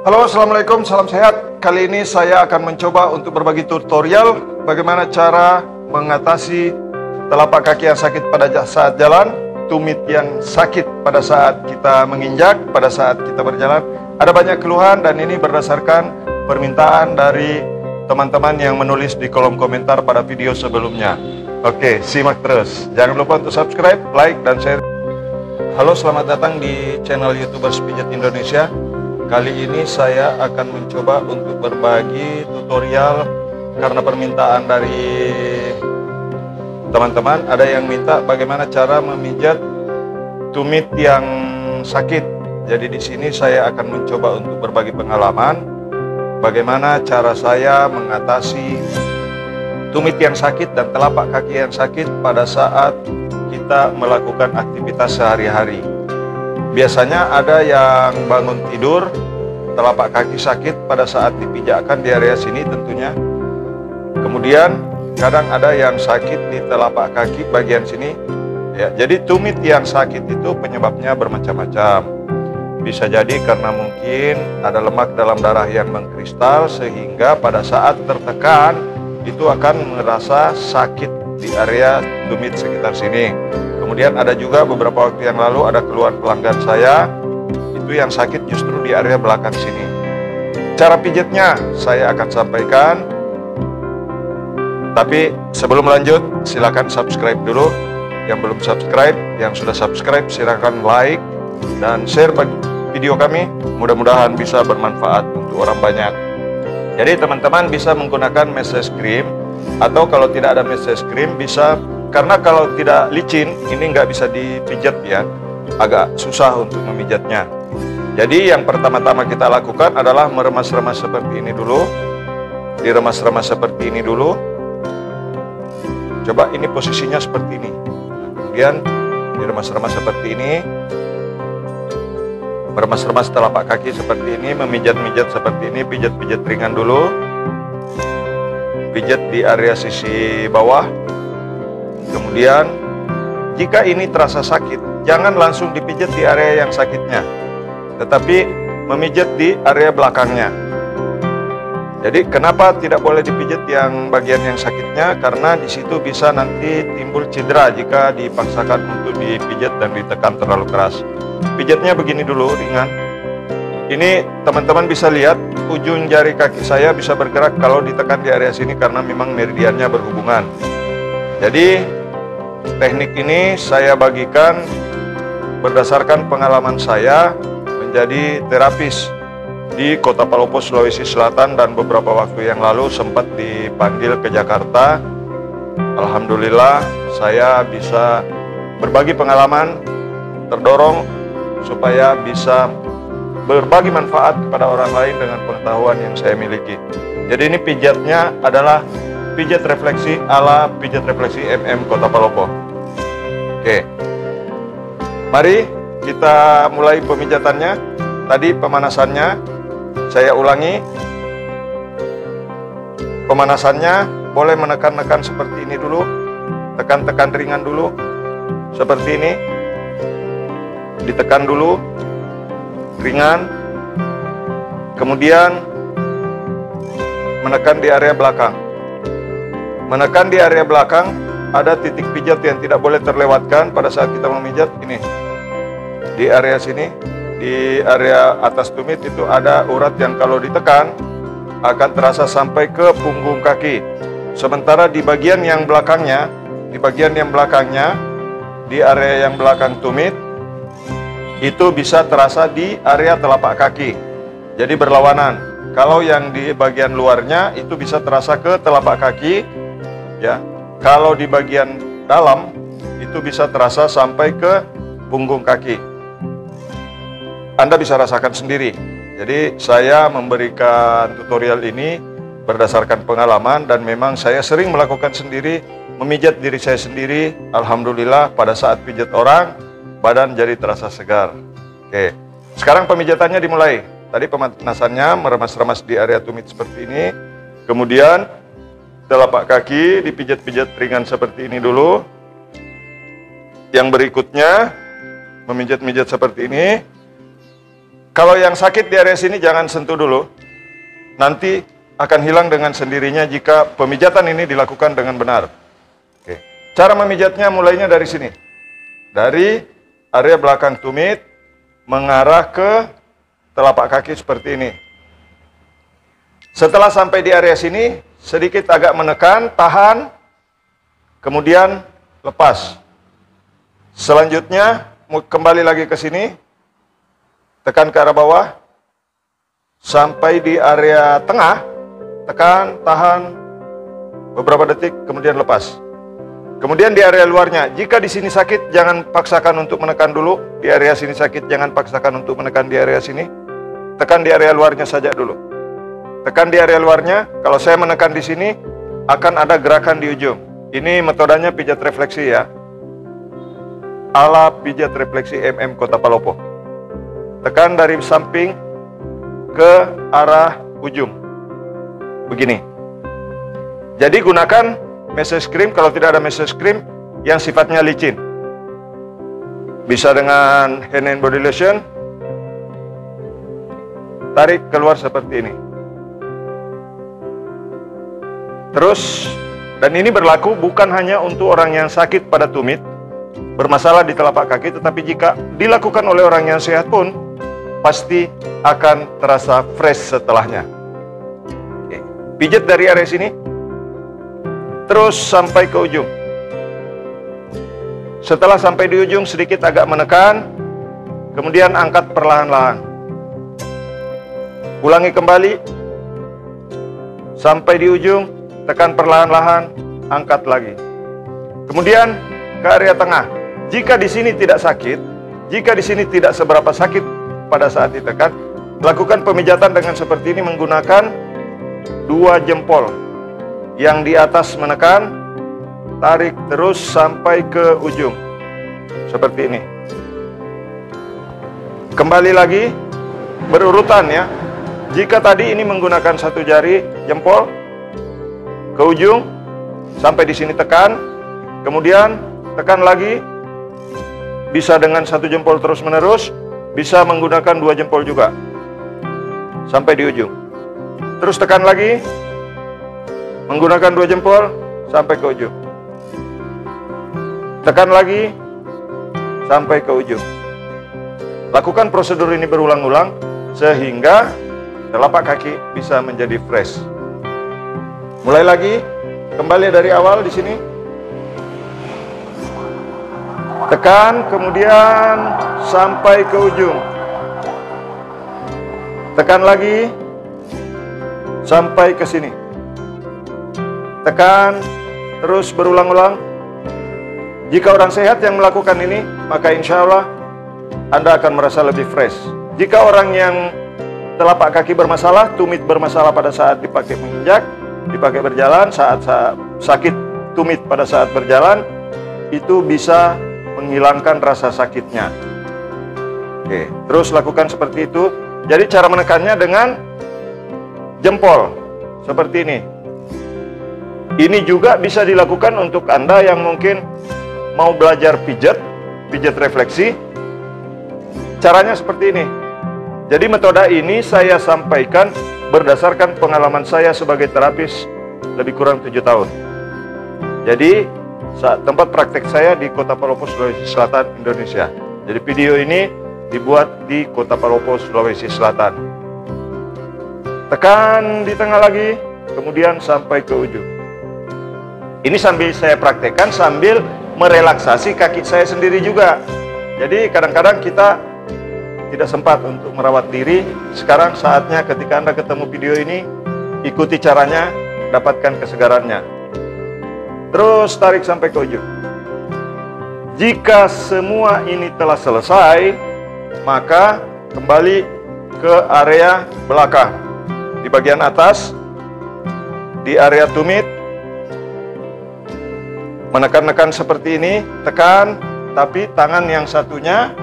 Halo, Assalamualaikum, salam sehat. Kali ini saya akan mencoba untuk berbagi tutorial bagaimana cara mengatasi telapak kaki yang sakit pada saat jalan, tumit yang sakit pada saat kita menginjak, pada saat kita berjalan. Ada banyak keluhan dan ini berdasarkan permintaan dari teman-teman yang menulis di kolom komentar pada video sebelumnya. Oke, simak terus. Jangan lupa untuk subscribe, like, dan share. Halo, selamat datang di channel YouTubers Pijat Indonesia. Kali ini saya akan mencoba untuk berbagi tutorial karena permintaan dari teman-teman ada yang minta bagaimana cara memijat tumit yang sakit. Jadi di sini saya akan mencoba untuk berbagi pengalaman bagaimana cara saya mengatasi tumit yang sakit dan telapak kaki yang sakit pada saat kita melakukan aktivitas sehari-hari. Biasanya ada yang bangun tidur, telapak kaki sakit pada saat dipijakkan di area sini tentunya. Kemudian kadang ada yang sakit di telapak kaki bagian sini. Ya, jadi tumit yang sakit itu penyebabnya bermacam-macam. Bisa jadi karena mungkin ada lemak dalam darah yang mengkristal sehingga pada saat tertekan itu akan merasa sakit di area tumit sekitar sini. Kemudian ada juga beberapa waktu yang lalu ada keluhan pelanggan saya itu yang sakit justru di area belakang sini. Cara pijatnya saya akan sampaikan. Tapi sebelum lanjut silakan subscribe dulu. Yang belum subscribe, yang sudah subscribe silakan like dan share video kami. Mudah-mudahan bisa bermanfaat untuk orang banyak. Jadi teman-teman bisa menggunakan message cream atau kalau tidak ada message cream bisa karena kalau tidak licin, ini nggak bisa dipijat ya, agak susah untuk memijatnya. Jadi yang pertama-tama kita lakukan adalah meremas-remas seperti ini dulu. Diremas-remas seperti ini dulu. Coba ini posisinya seperti ini. Nah, kemudian diremas-remas seperti ini. Meremas-remas telapak kaki seperti ini, memijat-mijat seperti ini, pijat-pijat ringan dulu. Pijat di area sisi bawah Kemudian, jika ini terasa sakit, jangan langsung dipijat di area yang sakitnya, tetapi memijat di area belakangnya. Jadi, kenapa tidak boleh dipijat yang bagian yang sakitnya? Karena di situ bisa nanti timbul cedera jika dipaksakan untuk dipijat dan ditekan terlalu keras. Pijatnya begini dulu, ringan. Ini teman-teman bisa lihat ujung jari kaki saya bisa bergerak kalau ditekan di area sini karena memang meridiannya berhubungan. Jadi Teknik ini saya bagikan berdasarkan pengalaman saya menjadi terapis di Kota Palopo, Sulawesi Selatan dan beberapa waktu yang lalu sempat dipanggil ke Jakarta. Alhamdulillah saya bisa berbagi pengalaman, terdorong supaya bisa berbagi manfaat kepada orang lain dengan pengetahuan yang saya miliki. Jadi ini pijatnya adalah pijat refleksi ala pijat refleksi MM Kota Palopo. Oke. Mari kita mulai pemijatannya. Tadi pemanasannya saya ulangi. Pemanasannya boleh menekan-nekan seperti ini dulu. Tekan-tekan ringan dulu. Seperti ini. Ditekan dulu. Ringan. Kemudian menekan di area belakang Menekan di area belakang, ada titik pijat yang tidak boleh terlewatkan pada saat kita memijat. Ini, di area sini, di area atas tumit itu ada urat yang kalau ditekan, akan terasa sampai ke punggung kaki. Sementara di bagian yang belakangnya, di bagian yang belakangnya, di area yang belakang tumit, itu bisa terasa di area telapak kaki. Jadi berlawanan. Kalau yang di bagian luarnya itu bisa terasa ke telapak kaki, ya kalau di bagian dalam itu bisa terasa sampai ke punggung kaki Anda bisa rasakan sendiri. Jadi saya memberikan tutorial ini berdasarkan pengalaman dan memang saya sering melakukan sendiri memijat diri saya sendiri. Alhamdulillah pada saat pijat orang badan jadi terasa segar. Oke sekarang pemijatannya dimulai. Tadi pemanasannya meremas-remas di area tumit seperti ini. Kemudian telapak kaki dipijat-pijat ringan seperti ini dulu. Yang berikutnya memijat-mijat seperti ini. Kalau yang sakit di area sini jangan sentuh dulu. Nanti akan hilang dengan sendirinya jika pemijatan ini dilakukan dengan benar. Oke. Cara memijatnya mulainya dari sini. Dari area belakang tumit mengarah ke telapak kaki seperti ini. Setelah sampai di area sini, sedikit agak menekan, tahan, kemudian lepas. Selanjutnya, kembali lagi ke sini, tekan ke arah bawah, sampai di area tengah, tekan, tahan, beberapa detik, kemudian lepas. Kemudian di area luarnya, jika di sini sakit, jangan paksakan untuk menekan dulu. Di area sini sakit, jangan paksakan untuk menekan di area sini. Tekan di area luarnya saja dulu. Tekan di area luarnya, kalau saya menekan di sini, akan ada gerakan di ujung. Ini metodenya pijat refleksi ya. Ala pijat refleksi MM Kota Palopo. Tekan dari samping ke arah ujung. Begini. Jadi gunakan message cream kalau tidak ada message cream yang sifatnya licin. Bisa dengan hand and body lotion. Tarik keluar seperti ini. Terus dan ini berlaku bukan hanya untuk orang yang sakit pada tumit, bermasalah di telapak kaki, tetapi jika dilakukan oleh orang yang sehat pun pasti akan terasa fresh setelahnya. Oke. Pijat dari area sini, terus sampai ke ujung. Setelah sampai di ujung sedikit agak menekan, kemudian angkat perlahan-lahan. Ulangi kembali sampai di ujung, tekan perlahan-lahan, angkat lagi. Kemudian ke area tengah. Jika di sini tidak sakit, jika di sini tidak seberapa sakit pada saat ditekan, lakukan pemijatan dengan seperti ini menggunakan dua jempol. Yang di atas menekan, tarik terus sampai ke ujung. Seperti ini. Kembali lagi berurutan ya. Jika tadi ini menggunakan satu jari jempol, ke ujung sampai di sini tekan, kemudian tekan lagi, bisa dengan satu jempol terus menerus, bisa menggunakan dua jempol juga sampai di ujung. Terus tekan lagi, menggunakan dua jempol sampai ke ujung. Tekan lagi sampai ke ujung. Lakukan prosedur ini berulang-ulang sehingga telapak kaki bisa menjadi fresh. Mulai lagi, kembali dari awal di sini. Tekan, kemudian sampai ke ujung. Tekan lagi, sampai ke sini. Tekan, terus berulang-ulang. Jika orang sehat yang melakukan ini, maka insya Allah Anda akan merasa lebih fresh. Jika orang yang telapak kaki bermasalah, tumit bermasalah pada saat dipakai menginjak, dipakai berjalan saat, saat sakit tumit pada saat berjalan itu bisa menghilangkan rasa sakitnya. Oke, terus lakukan seperti itu. Jadi cara menekannya dengan jempol seperti ini. Ini juga bisa dilakukan untuk Anda yang mungkin mau belajar pijat, pijat refleksi. Caranya seperti ini. Jadi metode ini saya sampaikan berdasarkan pengalaman saya sebagai terapis lebih kurang tujuh tahun. Jadi tempat praktek saya di Kota Palopo, Sulawesi Selatan, Indonesia. Jadi video ini dibuat di Kota Palopo, Sulawesi Selatan. Tekan di tengah lagi, kemudian sampai ke ujung. Ini sambil saya praktekkan sambil merelaksasi kaki saya sendiri juga. Jadi kadang-kadang kita tidak sempat untuk merawat diri, sekarang saatnya ketika Anda ketemu video ini, ikuti caranya, dapatkan kesegarannya. Terus tarik sampai ke ujung. Jika semua ini telah selesai, maka kembali ke area belakang. Di bagian atas, di area tumit, menekan-nekan seperti ini, tekan, tapi tangan yang satunya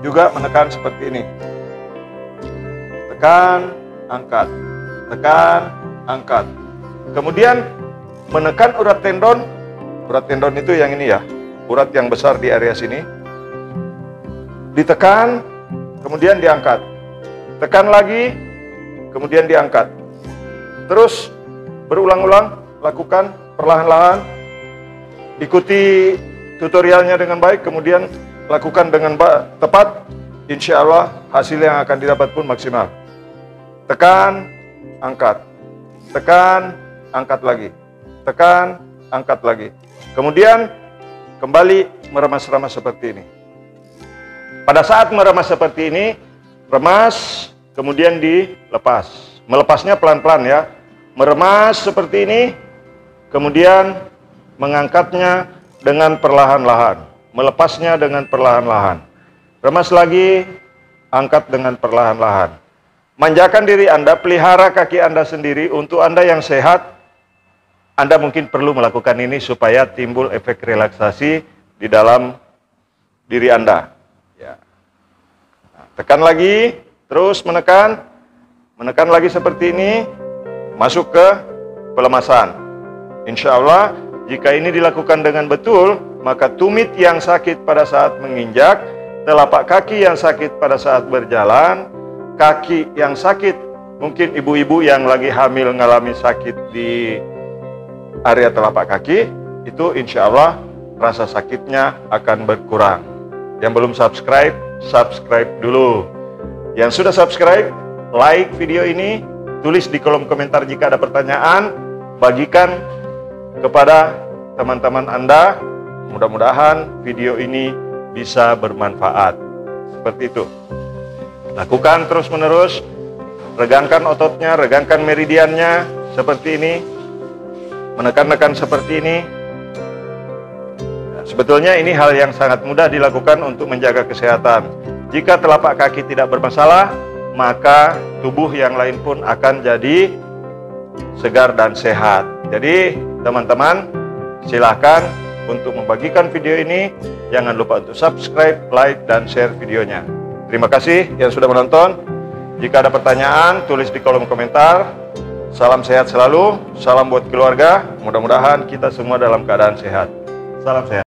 juga menekan seperti ini. Tekan, angkat. Tekan, angkat. Kemudian menekan urat tendon. Urat tendon itu yang ini ya. Urat yang besar di area sini. Ditekan, kemudian diangkat. tekan lagi, kemudian diangkat. Terus berulang-ulang, lakukan perlahan-lahan, ikuti tutorialnya dengan baik, kemudian lakukan dengan tepat, insya Allah hasil yang akan didapat pun maksimal. Tekan, angkat, tekan, angkat lagi, tekan, angkat lagi. Kemudian kembali meremas-remas seperti ini. Pada saat meremas seperti ini, remas, kemudian dilepas. Melepasnya pelan-pelan ya. Meremas seperti ini, kemudian mengangkatnya dengan perlahan-lahan. Melepasnya dengan perlahan-lahan. Remas lagi, angkat dengan perlahan-lahan. Manjakan diri Anda, pelihara kaki Anda sendiri untuk Anda yang sehat. Anda mungkin perlu melakukan ini supaya timbul efek relaksasi di dalam diri Anda. Ya. Nah, tekan lagi, terus menekan, menekan lagi seperti ini, masuk ke pelemasan. Insya Allah, jika ini dilakukan dengan betul, maka tumit yang sakit pada saat menginjak, telapak kaki yang sakit pada saat berjalan, kaki yang sakit, mungkin ibu-ibu yang lagi hamil mengalami sakit di area telapak kaki, itu insya Allah rasa sakitnya akan berkurang. Yang belum subscribe, subscribe dulu. Yang sudah subscribe, like video ini, tulis di kolom komentar jika ada pertanyaan, bagikan kepada teman-teman Anda. Mudah-mudahan video ini bisa bermanfaat. Seperti itu. Lakukan terus-menerus, regangkan ototnya, regangkan meridiannya seperti ini, menekan-nekan seperti ini. Sebetulnya ini hal yang sangat mudah dilakukan untuk menjaga kesehatan. Jika telapak kaki tidak bermasalah, maka tubuh yang lain pun akan jadi segar dan sehat. Jadi, teman-teman, silahkan untuk membagikan video ini. Jangan lupa untuk subscribe, like, dan share videonya. Terima kasih yang sudah menonton. Jika ada pertanyaan, tulis di kolom komentar. Salam sehat selalu, salam buat keluarga. Mudah-mudahan kita semua dalam keadaan sehat. Salam sehat.